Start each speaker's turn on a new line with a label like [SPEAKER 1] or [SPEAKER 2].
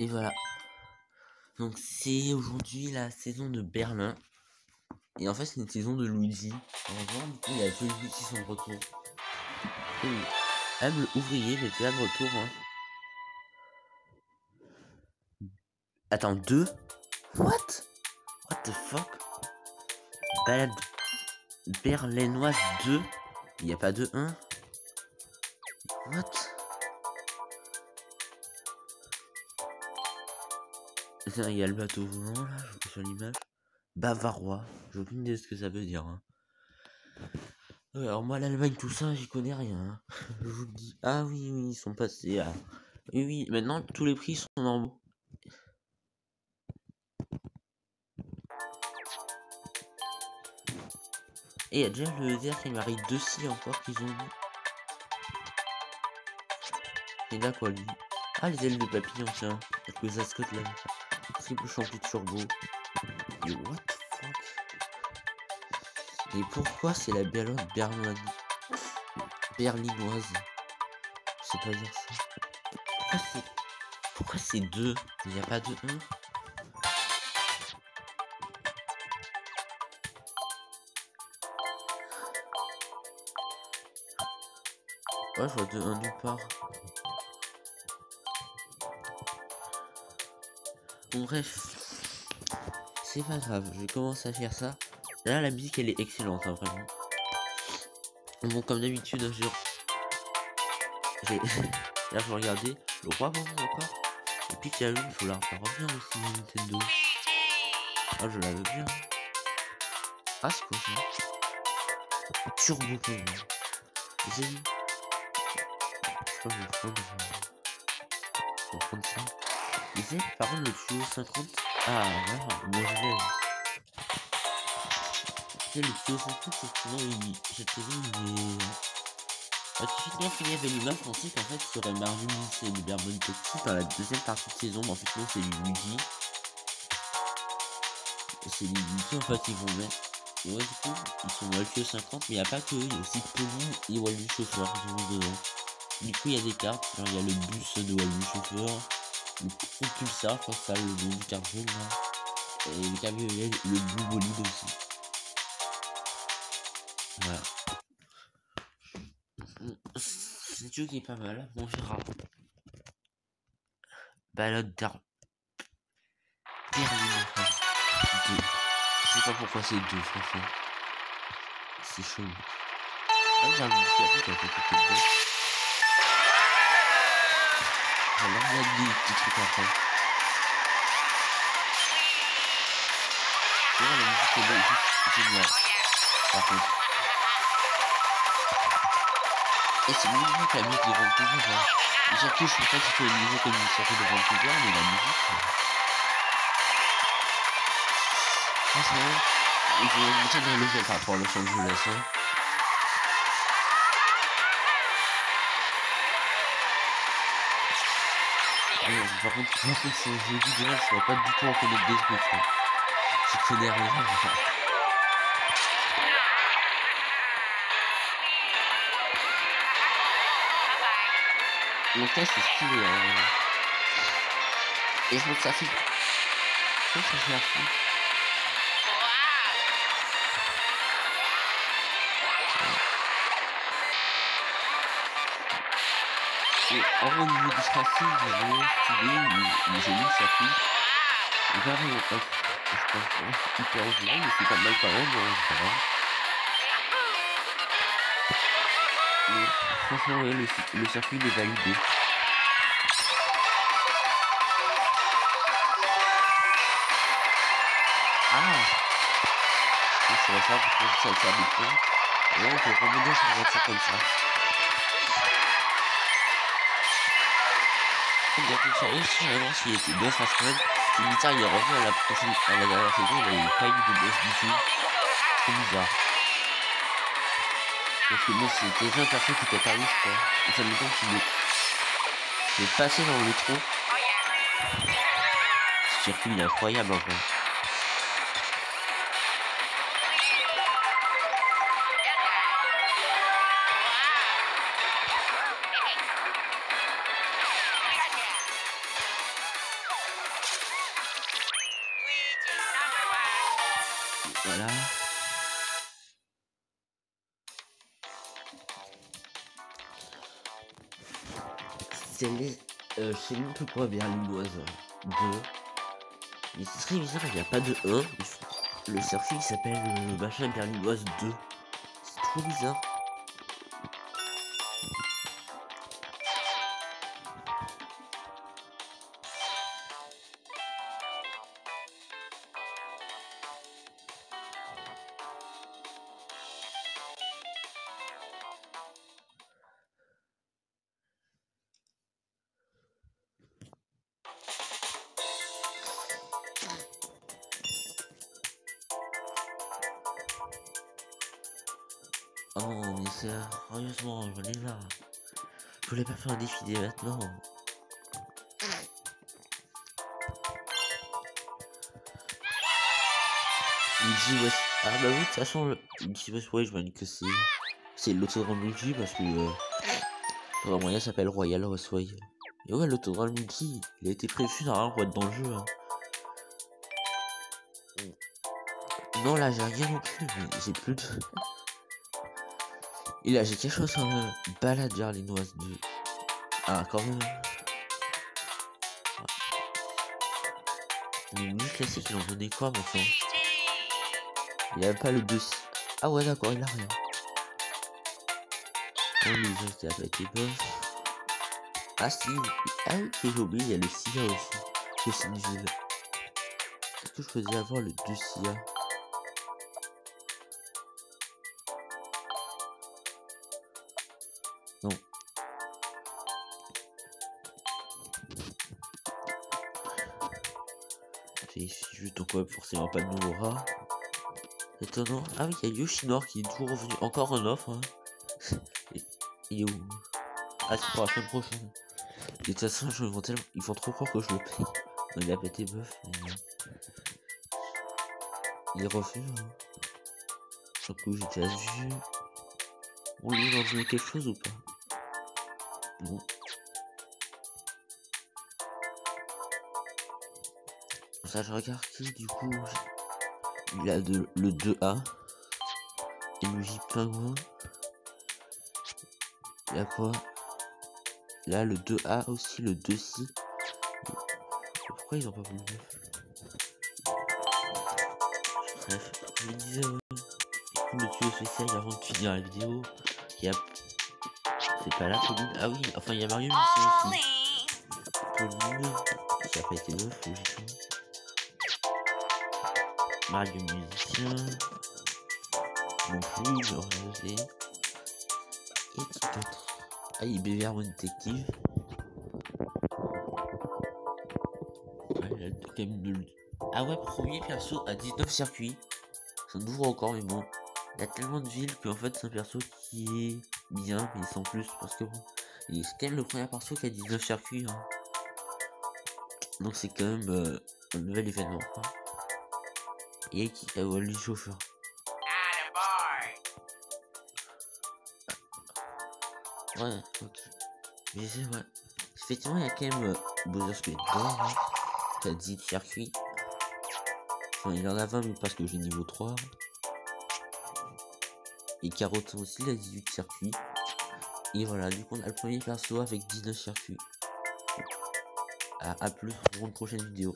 [SPEAKER 1] Et voilà. Donc c'est aujourd'hui la saison de Berlin. Et en fait c'est une saison de Luigi. En du coup il y a qui sont de retour. Et ouvrier était là de retour. Hein. Attends, deux? What? What the fuck? Balade berlinoise 2 Il n'y a pas de 1 What? Il y a le bateau volant là, sur l'image. Bavarois. J'ai aucune idée de ce que ça veut dire. Hein. Alors moi l'Allemagne tout ça j'y connais rien. Hein. Je vous dis. Ah oui oui ils sont passés à... Oui oui maintenant tous les prix sont normaux. Et il y a déjà le m'arrive de si encore qu'ils ont. Et là quoi lui? Ah les ailes de papillon tiens. Zascott là triple champion turbo. Et pourquoi c'est la berlinoise berlinoise berlinoise? Je sais pas dire ça. Pourquoi c'est pourquoi c'est deux? Il n'y a pas de 1 Ouais, je vois de 1 nulle part. Bref. C'est pas grave, je commence à faire ça. Là, la musique, elle est excellente, hein, vraiment. Bon, comme d'habitude, hein, j'ai... Là, je regardais le roi bon, encore. Et puis, il y a il faut la revenir aussi, Nintendo. Ah, je la veux bien. Ah, c'est quoi ça Turbo Vous Vous avez Je crois que je vais prendre... Je vais prendre ça par contre le tuyau 50 ah bon je c'est le tuyau 50 cette saison il cette saison il est bah, typiquement s'il y avait l'humain on sait qu'en fait aurait Marvin et le Berbon Toxic dans la deuxième partie de saison. Mais en fait non c'est Luigi. C'est Luigi en fait ils vont mettre. Et ouais du coup ils sont dans le tuyau 50 mais il n'y a pas que eux il y a aussi Pony et Walu chauffeur du coup il y a des cartes. Genre il y a le bus de Walu chauffeur le propulseur, je crois que ça, le blue carbone là. Et le cabriolet, le blue bolide aussi. Voilà. C'est jeu qui est pas mal, on verra. Balade d'arbre. Terminé, Deux. Je sais pas pourquoi c'est deux, franchement. C'est chaud. Ah, j'ai un petit qui a fait quelques. Alors, y a des petits trucs après. Tu vois, la musique est là, juste géniale. Par contre. Et c'est mieux que la musique de Vancouver. Hein. Que je sais pas si c'est une musique comme une série de Vancouver, mais la musique. Franchement, ils vont monter dans le level par rapport à Los Angeles. Hein. Par contre, je le dis déjà, je ne pas du tout en connaître des trucs. Hein. Je connais rien. Le test est stylé. Et je que ça fait. Que ça Et au niveau du châssis, j'ai vraiment stylé, mais j'ai mis le vraiment, je hyper mais c'est pas mal quand. Mais franchement, le, circuit est validé. Ah C'est ça, ça là, on peut revenir sur une voiture comme ça. il y a quelque chose aussi vraiment s'il était boss parce qu'en fait c'est bizarre il est revenu à la prochaine à la dernière saison il n'avait pas eu de boss du tout. C'est bizarre. Parce que bon c'était déjà un perso qui était paru je crois. Et ça m'étonne qu'il est... passé dans le trou ce circuit est incroyable en fait Voilà. C'est les... Euh, sais même plus quoi berlinoise 2. Mais ce serait bizarre, il n'y a pas de 1. Le circuit s'appelle euh, machin berlinoise 2. C'est trop bizarre. Oh, mais c'est sérieusement, j'en ai marre. Je voulais pas faire un défilé maintenant. Luigi West. Ah bah oui, de toute façon, Luigi West, ouais, je m'en que c'est. C'est l'autodrome Luigi parce que. Euh, le moyen s'appelle Royal Raceway. Et ouais, l'autodrome Luigi, il a été prévu normalement pour être dans le jeu. Hein. Non, là, j'ai rien non plus, mais j'ai plus de. Là, j'ai quelque chose sur le balade berlinoise du. Ah, quand même. Les musiques classiques, ils ont donné quoi maintenant Il n'y a pas le 2 Ah ouais, d'accord, il a rien. Oh, les gens qui a pas été boss. Ah si, ah oui, j'ai oublié, il y a le SIA aussi. Le Sinville. Est-ce que je faisais avoir le 2 SIA? Forcément pas de nouveau rat. Étonnant. Ah oui, il y a Yoshinor qui est toujours revenu. Encore un offre. Hein. il est où? Ah, c'est pour la semaine prochaine. de toute façon, je vends tellement... ils font trop croire que je le paye. Non, il a pété bœuf. Mais... Il refuse. Hein. Du coup, j'ai déjà vu. On lui donner quelque chose ou pas? Ça, je regarde qui du coup. Il a de, le 2A. Emoji pingouin. A quoi? Là, le 2A aussi, le 2C. Pourquoi ils ont pas voulu Bref, je disais, oui. Le tuyau spécial avant de finir la vidéo. Il y a c'est pas là, Pauline Ah oui, enfin il y a Mario aussi. Pauline, qui a pas été neuf, logiquement. Mario Musicien. Plus, je regardais. Et qui d'autre Ah, il a mon détective. Ah ouais, premier perso à 19 circuits. C'est un nouveau encore, mais bon. Il y a tellement de villes qu'en fait c'est un perso qui est bien, mais sans plus, parce que bon, il est quand même le premier perso qui a 19 circuits. Hein. Donc c'est quand même euh, un nouvel événement. Et qui a euh, le chauffeur. Ouais, ok. Mais c'est ouais. Effectivement, il y a quand même euh, Bowser Square hein, qui a 10 circuits. Enfin, il en a 20, mais parce que j'ai niveau 3. Et Carotte aussi, il a 18 circuits. Et voilà, du coup, on a le premier perso avec 19 circuits. A, plus pour une prochaine vidéo.